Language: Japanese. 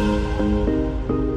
うん。